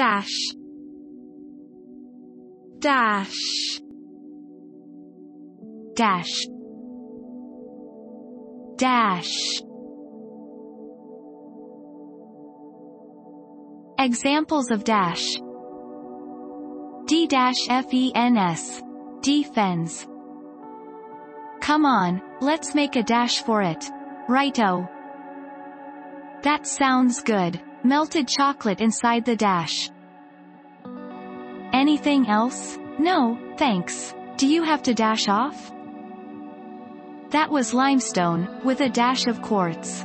dash. Dash. Dash. Dash. Examples of dash. D-F-E-N-S. Defense. Come on, let's make a dash for it. Righto. That sounds good. Melted chocolate inside the dash. Anything else? No, thanks. Do you have to dash off? That was limestone, with a dash of quartz.